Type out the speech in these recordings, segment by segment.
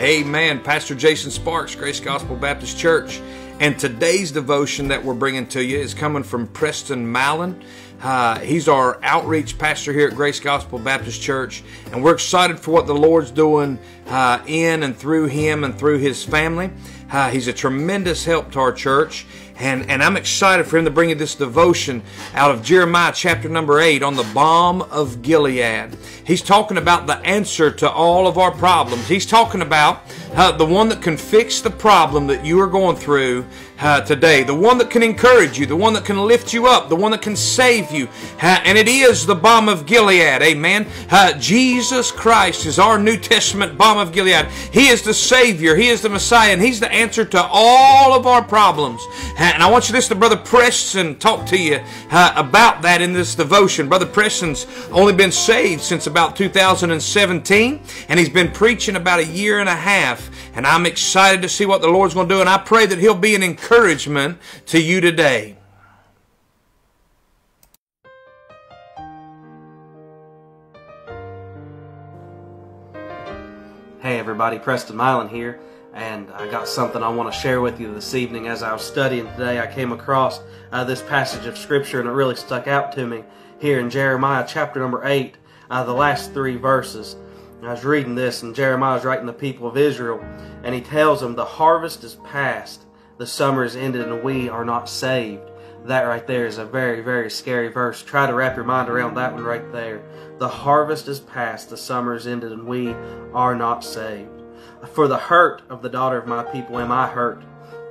Amen. Pastor Jason Sparks, Grace Gospel Baptist Church. And today's devotion that we're bringing to you is coming from Preston Milan. Uh, he's our outreach pastor here at Grace Gospel Baptist Church, and we're excited for what the Lord's doing uh, in and through him and through his family. Uh, he's a tremendous help to our church, and, and I'm excited for him to bring you this devotion out of Jeremiah chapter number 8 on the balm of Gilead. He's talking about the answer to all of our problems. He's talking about uh, the one that can fix the problem that you are going through uh, today, the one that can encourage you, the one that can lift you up, the one that can save you. Uh, and it is the balm of Gilead. Amen. Uh, Jesus Christ is our New Testament balm of Gilead. He is the Savior. He is the Messiah, and He's the answer to all of our problems. And I want you to listen to Brother Preston talk to you about that in this devotion. Brother Preston's only been saved since about 2017, and he's been preaching about a year and a half. And I'm excited to see what the Lord's going to do, and I pray that He'll be an encouragement to you today. Hey everybody, Preston Milan here, and I got something I want to share with you this evening. As I was studying today, I came across uh, this passage of Scripture, and it really stuck out to me here in Jeremiah chapter number 8, uh, the last three verses. I was reading this, and Jeremiah is writing the people of Israel, and he tells them, The harvest is past, the summer is ended, and we are not saved. That right there is a very, very scary verse. Try to wrap your mind around that one right there. The harvest is past, the summer is ended, and we are not saved. For the hurt of the daughter of my people am I hurt.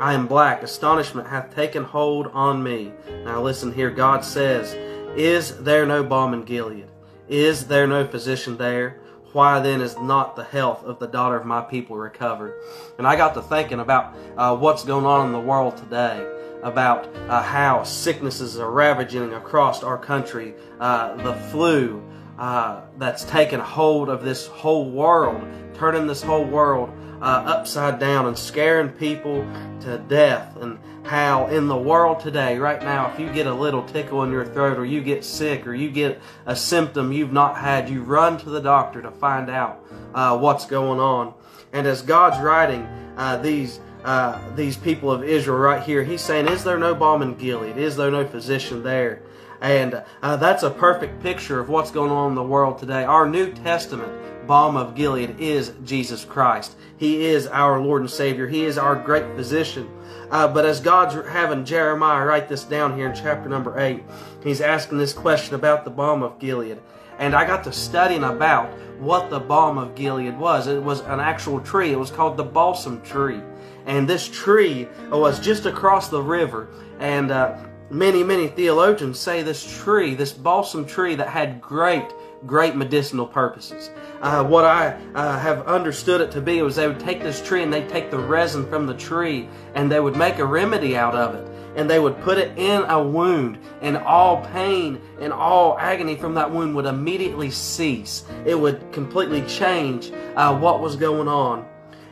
I am black. Astonishment hath taken hold on me. Now listen here. God says, Is there no balm in Gilead? Is there no physician there? Why then is not the health of the daughter of my people recovered? And I got to thinking about uh, what's going on in the world today, about uh, how sicknesses are ravaging across our country, uh, the flu uh, that's taken hold of this whole world, turning this whole world uh, upside down and scaring people to death. And how in the world today, right now, if you get a little tickle in your throat or you get sick or you get a symptom you've not had, you run to the doctor to find out uh, what's going on. And as God's writing uh, these uh, these people of Israel right here, He's saying, "Is there no balm in Gilead? Is there no physician there?" And uh, that's a perfect picture of what's going on in the world today. Our New Testament balm of Gilead is Jesus Christ. He is our Lord and Savior. He is our great physician. Uh, but as God's having Jeremiah write this down here in chapter number 8, he's asking this question about the balm of Gilead. And I got to studying about what the balm of Gilead was. It was an actual tree. It was called the balsam tree. And this tree was just across the river. And uh, many, many theologians say this tree, this balsam tree that had great, great medicinal purposes. Uh, what I uh, have understood it to be was they would take this tree and they'd take the resin from the tree and they would make a remedy out of it. And they would put it in a wound, and all pain and all agony from that wound would immediately cease. It would completely change uh, what was going on.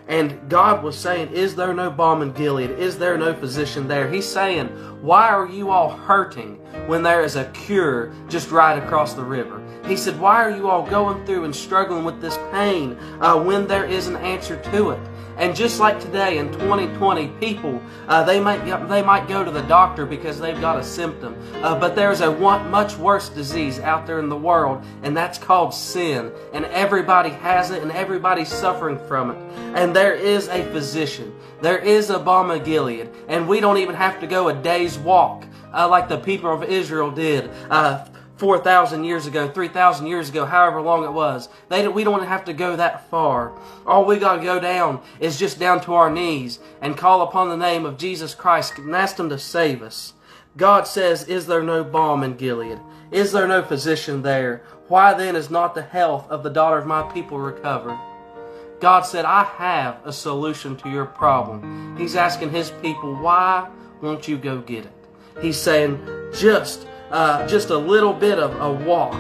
And God was saying, Is there no balm in Gilead? Is there no physician there? He's saying, Why are you all hurting when there is a cure just right across the river? He said, Why are you all going through and struggling with this pain uh, when there is an answer to it? And just like today in 2020, people uh, they might they might go to the doctor because they've got a symptom, uh, but there's a one, much worse disease out there in the world, and that's called sin. And everybody has it, and everybody's suffering from it. And there is a physician, there is a balm of Gilead, and we don't even have to go a day's walk uh, like the people of Israel did. Uh, 4,000 years ago, 3,000 years ago, however long it was. They, we don't have to go that far. All we got to go down is just down to our knees and call upon the name of Jesus Christ and ask Him to save us. God says, Is there no balm in Gilead? Is there no physician there? Why then is not the health of the daughter of my people recovered? God said, I have a solution to your problem. He's asking His people, Why won't you go get it? He's saying, Just uh, just a little bit of a walk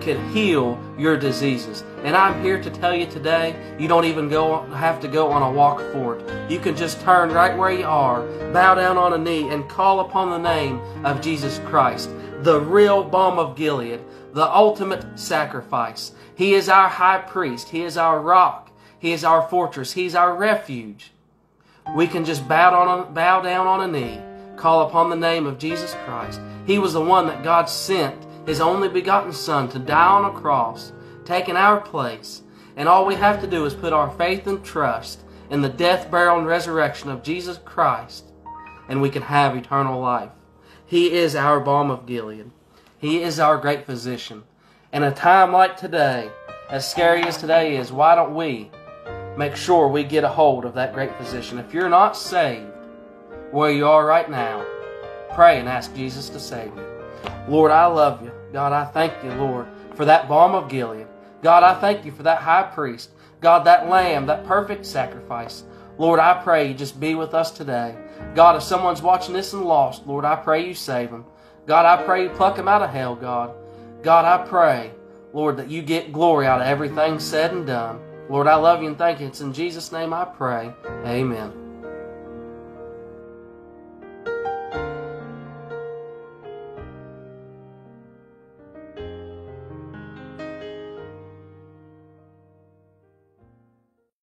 could heal your diseases. And I'm here to tell you today, you don't even go have to go on a walk for it. You can just turn right where you are, bow down on a knee, and call upon the name of Jesus Christ, the real balm of Gilead, the ultimate sacrifice. He is our high priest. He is our rock. He is our fortress. He's our refuge. We can just bow down, bow down on a knee, call upon the name of Jesus Christ. He was the one that God sent, His only begotten Son, to die on a cross, taking our place. And all we have to do is put our faith and trust in the death, burial, and resurrection of Jesus Christ, and we can have eternal life. He is our balm of Gilead. He is our great physician. In a time like today, as scary as today is, why don't we make sure we get a hold of that great physician? If you're not saved where you are right now, pray and ask Jesus to save you. Lord, I love you. God, I thank you, Lord, for that balm of Gilead. God, I thank you for that high priest. God, that lamb, that perfect sacrifice. Lord, I pray you just be with us today. God, if someone's watching this and lost, Lord, I pray you save them. God, I pray you pluck them out of hell, God. God, I pray, Lord, that you get glory out of everything said and done. Lord, I love you and thank you. It's in Jesus' name I pray. Amen.